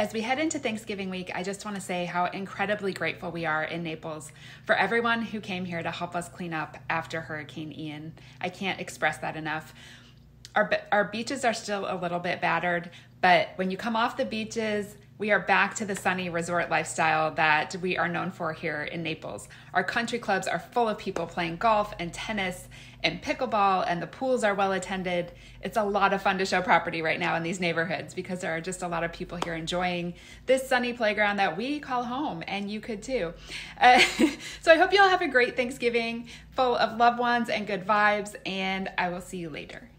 As we head into Thanksgiving week, I just want to say how incredibly grateful we are in Naples for everyone who came here to help us clean up after Hurricane Ian. I can't express that enough. Our, our beaches are still a little bit battered, but when you come off the beaches, we are back to the sunny resort lifestyle that we are known for here in Naples. Our country clubs are full of people playing golf and tennis and pickleball, and the pools are well attended. It's a lot of fun to show property right now in these neighborhoods because there are just a lot of people here enjoying this sunny playground that we call home, and you could too. Uh, so I hope you all have a great Thanksgiving full of loved ones and good vibes, and I will see you later.